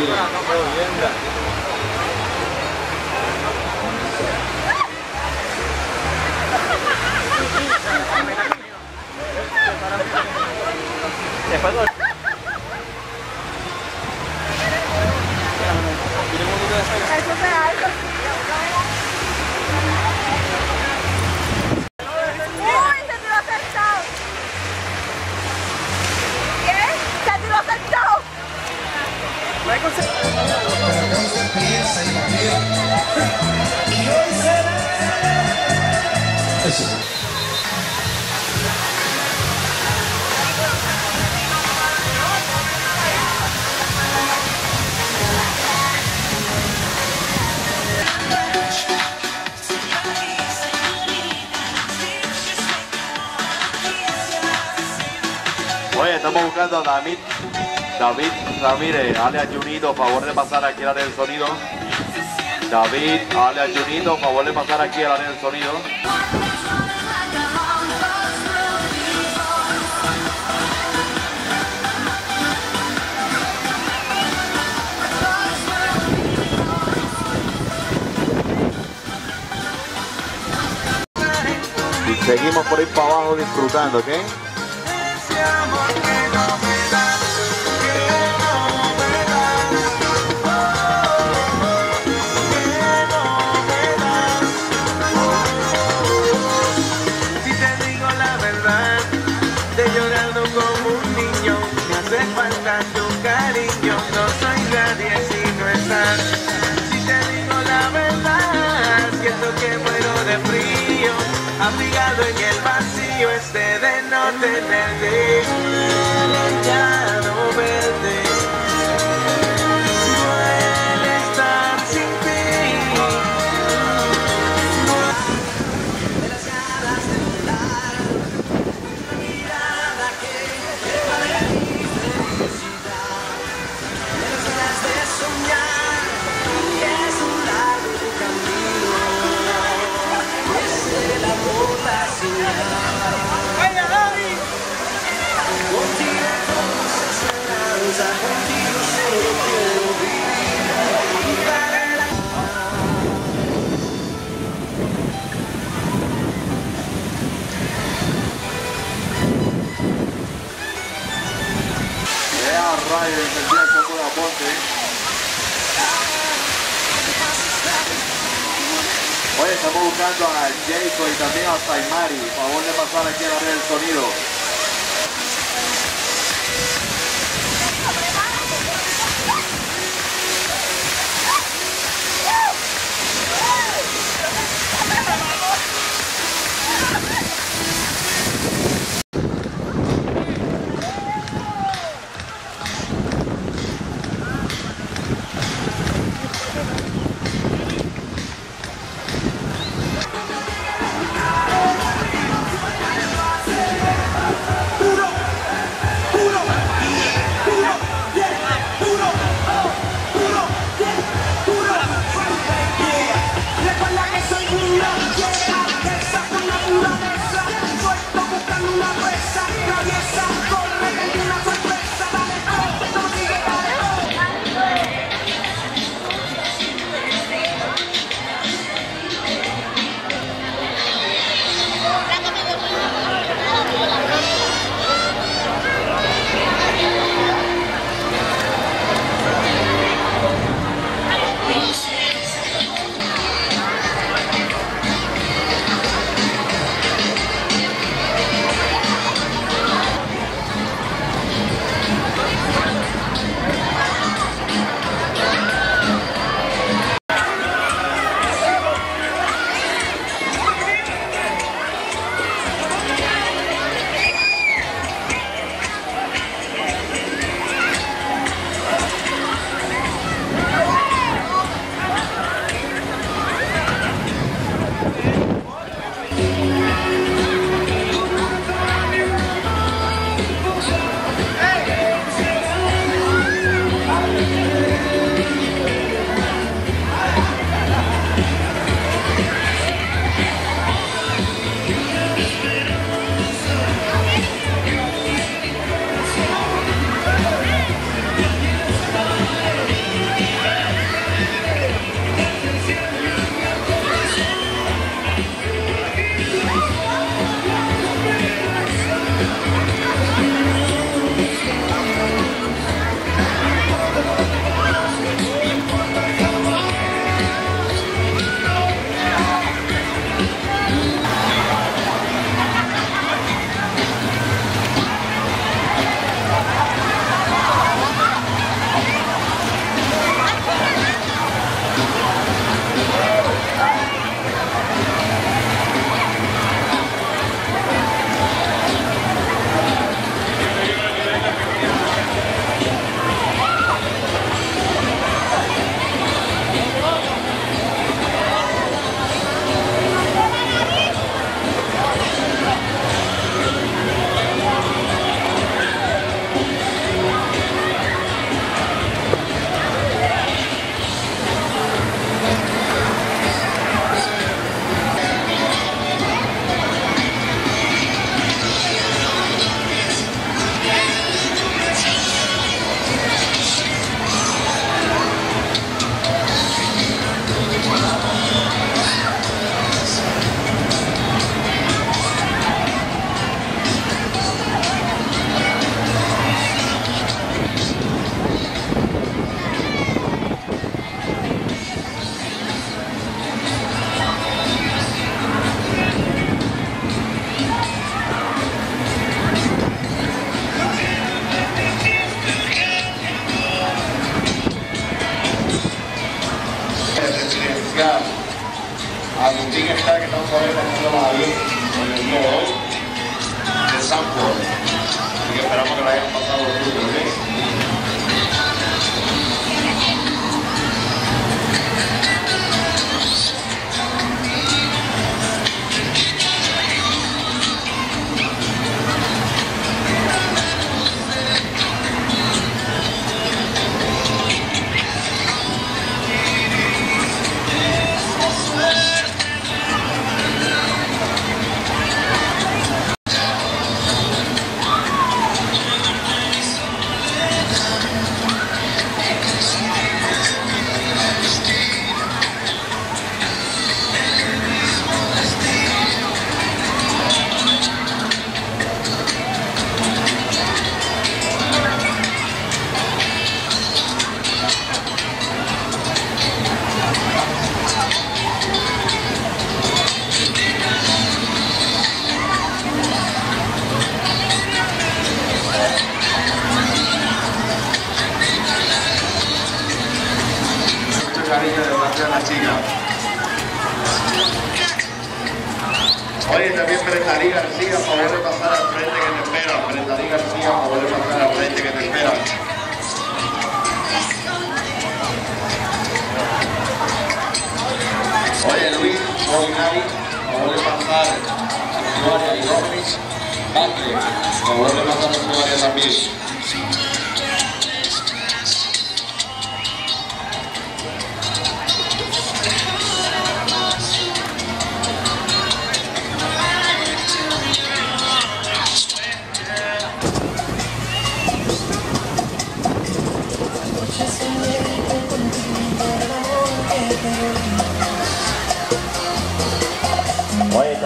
一样没有烟的。Oye, estamos buscando a David, David Ramírez, alias Junito, favor de pasar aquí al área del sonido. David, alias Junito, favor de pasar aquí al área del sonido. Y seguimos por ahí para abajo disfrutando, ¿ok? Abrigado en el vacío este de no tenerte, ya no verte. ¡Eh, a rayos! El Choco de Aponte. Oye, estamos buscando a Jason y también a Saimari. Favor de pasar aquí a la red del sonido. de hoy San Juan. Y esperamos que la hayan pasado Oye, también Bretarí García, de pasar al frente que te espera. Bretarí García, de pasar al frente que te espera. Oye, Luis favor de pasar a su área y López. Bacle, de pasar a su área también.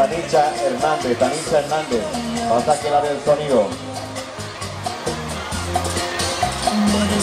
Tanicha Hernández, Tanicha Hernández, pasa aquí el área del sonido. Que